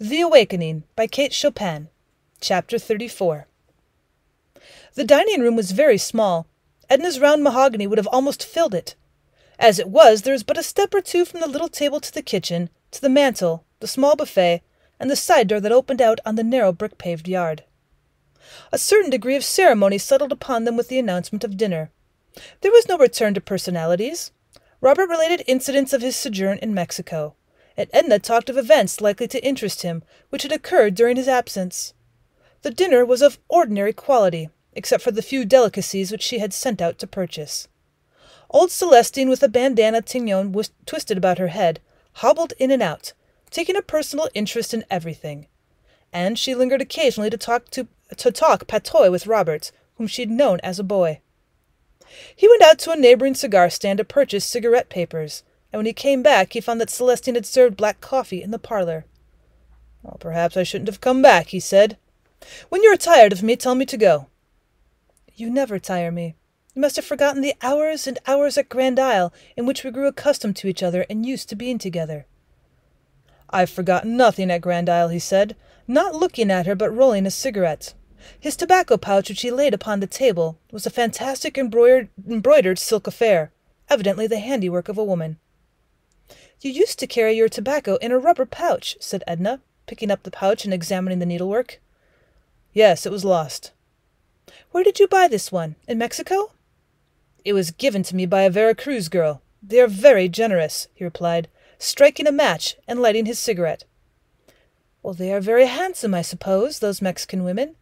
The Awakening by Kate Chopin. Chapter 34. The dining room was very small. Edna's round mahogany would have almost filled it. As it was, there was but a step or two from the little table to the kitchen, to the mantel, the small buffet, and the side door that opened out on the narrow brick paved yard. A certain degree of ceremony settled upon them with the announcement of dinner. There was no return to personalities. Robert related incidents of his sojourn in Mexico and Edna talked of events likely to interest him, which had occurred during his absence. The dinner was of ordinary quality, except for the few delicacies which she had sent out to purchase. Old Celestine, with a bandana tignon twisted about her head, hobbled in and out, taking a personal interest in everything. And she lingered occasionally to talk to, to talk patois with Robert, whom she had known as a boy. He went out to a neighboring cigar stand to purchase cigarette papers, and when he came back he found that Celestine had served black coffee in the parlor. Well, perhaps I shouldn't have come back, he said. When you are tired of me, tell me to go. You never tire me. You must have forgotten the hours and hours at Grand Isle in which we grew accustomed to each other and used to being together. I've forgotten nothing at Grand Isle, he said, not looking at her but rolling a cigarette. His tobacco pouch, which he laid upon the table, was a fantastic embroidered, embroidered silk affair, evidently the handiwork of a woman. You used to carry your tobacco in a rubber pouch, said Edna, picking up the pouch and examining the needlework. Yes, it was lost. Where did you buy this one? In Mexico? It was given to me by a Vera Cruz girl. They are very generous, he replied, striking a match and lighting his cigarette. Well, they are very handsome, I suppose, those Mexican women.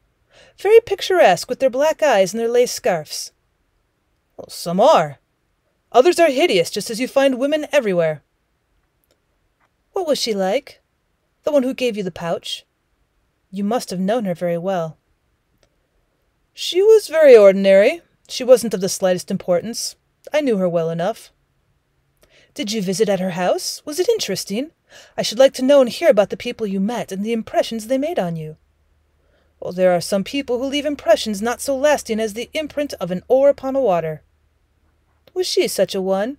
Very picturesque with their black eyes and their lace scarfs. Well, some are. Others are hideous, just as you find women everywhere. What was she like? The one who gave you the pouch. You must have known her very well. She was very ordinary. She wasn't of the slightest importance. I knew her well enough. Did you visit at her house? Was it interesting? I should like to know and hear about the people you met and the impressions they made on you. Well, there are some people who leave impressions not so lasting as the imprint of an oar upon a water. Was she such a one?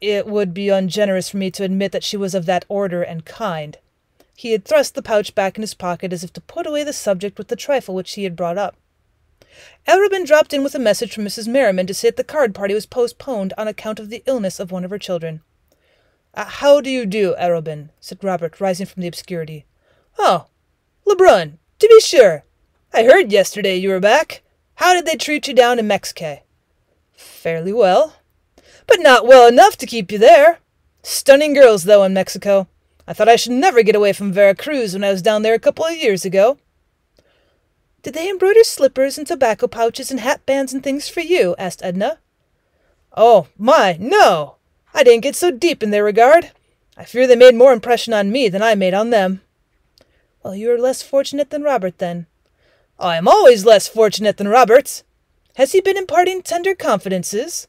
It would be ungenerous for me to admit that she was of that order and kind. He had thrust the pouch back in his pocket as if to put away the subject with the trifle which he had brought up. Arobin dropped in with a message from Mrs. Merriman to say that the card party was postponed on account of the illness of one of her children. Uh, how do you do, Arobin? said Robert, rising from the obscurity. Oh, Lebrun, to be sure. I heard yesterday you were back. How did they treat you down in Mexico? Fairly well but not well enough to keep you there. Stunning girls, though, in Mexico. I thought I should never get away from Vera Cruz when I was down there a couple of years ago. Did they embroider slippers and tobacco pouches and hat bands and things for you? asked Edna. Oh, my, no! I didn't get so deep in their regard. I fear they made more impression on me than I made on them. Well, you are less fortunate than Robert, then. I am always less fortunate than Robert. Has he been imparting tender confidences?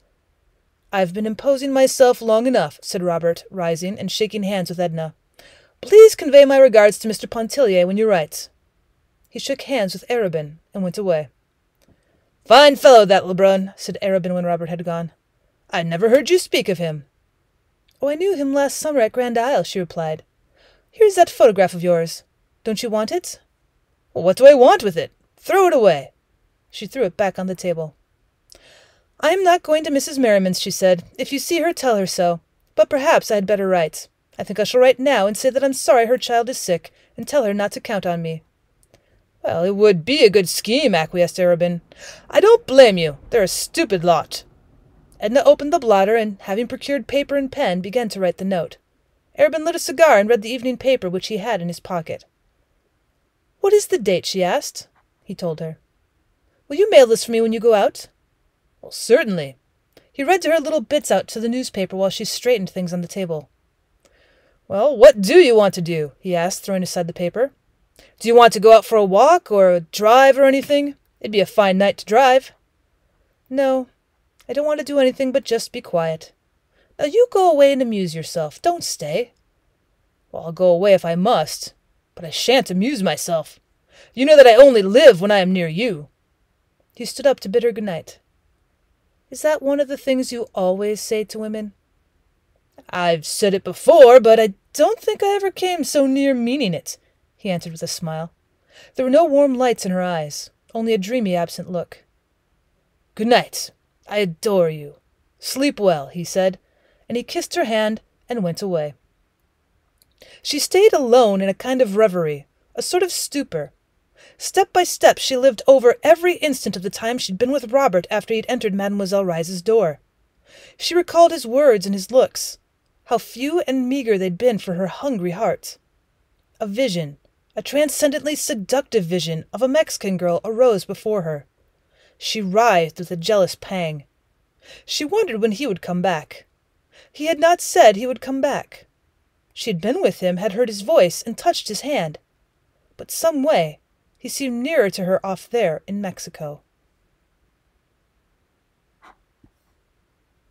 I've been imposing myself long enough, said Robert, rising and shaking hands with Edna. Please convey my regards to Mr. Pontellier when you write. He shook hands with Arobin and went away. Fine fellow, that Lebrun, said Arobin when Robert had gone. I never heard you speak of him. Oh, I knew him last summer at Grand Isle, she replied. Here's that photograph of yours. Don't you want it? Well, what do I want with it? Throw it away. She threw it back on the table. I am not going to Mrs. Merriman's, she said. If you see her, tell her so. But perhaps I had better write. I think I shall write now and say that I'm sorry her child is sick, and tell her not to count on me. Well, it would be a good scheme, acquiesced Arobin. I don't blame you. They're a stupid lot. Edna opened the blotter, and, having procured paper and pen, began to write the note. Arobin lit a cigar and read the evening paper which he had in his pocket. What is the date? she asked. He told her. Will you mail this for me when you go out? Well, certainly. He read to her little bits out to the newspaper while she straightened things on the table. Well, what do you want to do? he asked, throwing aside the paper. Do you want to go out for a walk or a drive or anything? It'd be a fine night to drive. No, I don't want to do anything but just be quiet. Now you go away and amuse yourself. Don't stay. Well, I'll go away if I must, but I shan't amuse myself. You know that I only live when I am near you. He stood up to bid her good night. Is that one of the things you always say to women? I've said it before, but I don't think I ever came so near meaning it, he answered with a smile. There were no warm lights in her eyes, only a dreamy, absent look. Good night. I adore you. Sleep well, he said, and he kissed her hand and went away. She stayed alone in a kind of reverie, a sort of stupor. Step by step she lived over every instant of the time she'd been with Robert after he'd entered Mademoiselle Reisz's door. She recalled his words and his looks, how few and meagre they'd been for her hungry heart. A vision, a transcendently seductive vision of a Mexican girl arose before her. She writhed with a jealous pang. She wondered when he would come back. He had not said he would come back. She had been with him, had heard his voice, and touched his hand. But some way he seemed nearer to her off there in Mexico.